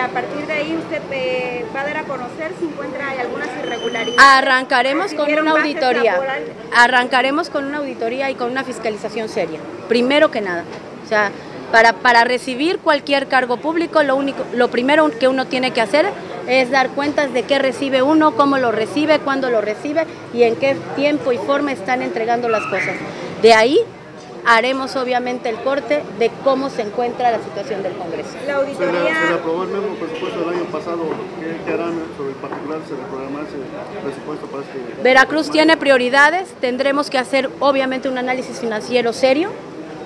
a partir de ahí usted eh, va a dar a conocer si encuentra algunas irregularidades. Arrancaremos con una auditoría. Arrancaremos con una auditoría y con una fiscalización seria. Primero que nada. O sea, para, para recibir cualquier cargo público, lo, único, lo primero que uno tiene que hacer es dar cuentas de qué recibe uno, cómo lo recibe, cuándo lo recibe y en qué tiempo y forma están entregando las cosas. De ahí haremos obviamente el corte de cómo se encuentra la situación del Congreso. La Se le, auditoría... se le aprobó el mismo presupuesto del año pasado. ¿Qué, qué harán sobre el particular? ¿Se reprogramará ese presupuesto para este? Veracruz tiene prioridades, tendremos que hacer obviamente un análisis financiero serio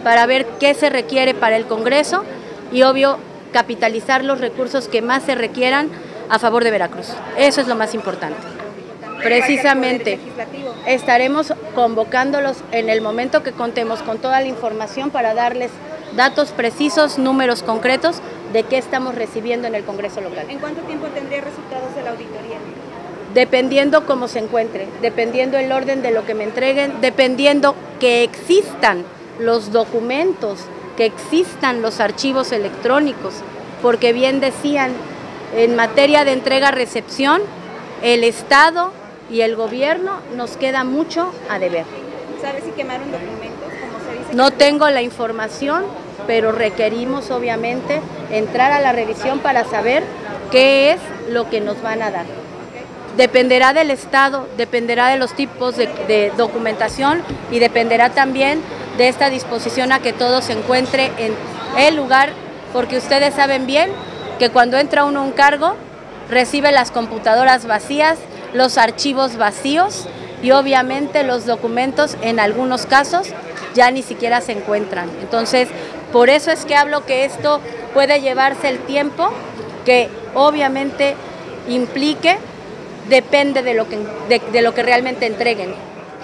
para ver qué se requiere para el Congreso y obvio capitalizar los recursos que más se requieran a favor de Veracruz. Eso es lo más importante. Precisamente estaremos convocándolos en el momento que contemos con toda la información para darles datos precisos, números concretos de qué estamos recibiendo en el Congreso local. ¿En cuánto tiempo tendría resultados de la auditoría? dependiendo cómo se encuentre, dependiendo el orden de lo que me entreguen, dependiendo que existan los documentos, que existan los archivos electrónicos, porque bien decían, en materia de entrega-recepción, el Estado y el gobierno nos queda mucho a deber. ¿Sabe si quemaron documentos, como se dice? No tengo la información, pero requerimos obviamente entrar a la revisión para saber qué es lo que nos van a dar. Dependerá del Estado, dependerá de los tipos de, de documentación y dependerá también de esta disposición a que todo se encuentre en el lugar, porque ustedes saben bien que cuando entra uno a un cargo, recibe las computadoras vacías, los archivos vacíos y obviamente los documentos en algunos casos ya ni siquiera se encuentran. Entonces, por eso es que hablo que esto puede llevarse el tiempo que obviamente implique, depende de lo que, de, lo que realmente entreguen.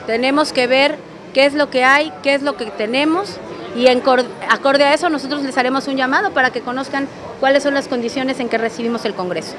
Tenemos que ver qué es lo que hay, qué es lo que tenemos y acorde a eso nosotros les haremos un llamado para que conozcan cuáles son las condiciones en que recibimos el Congreso.